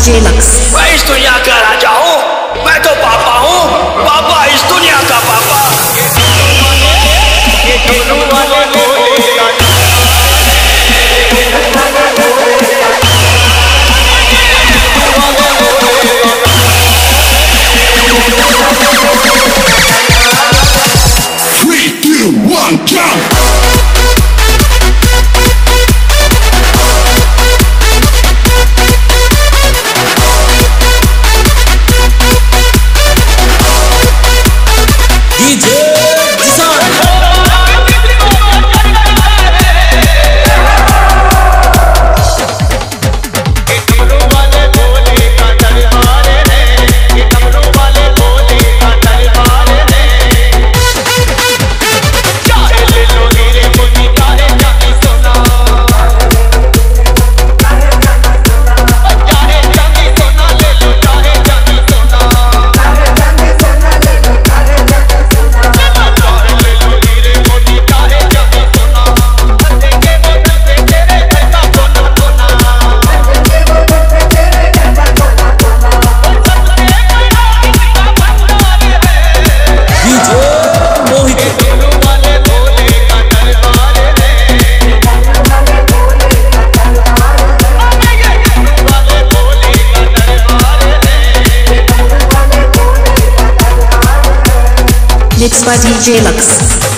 DJ lux मैं इस दुनिया का राजा हूँ। मैं तो पापा DJ Mixed by DJ Lux.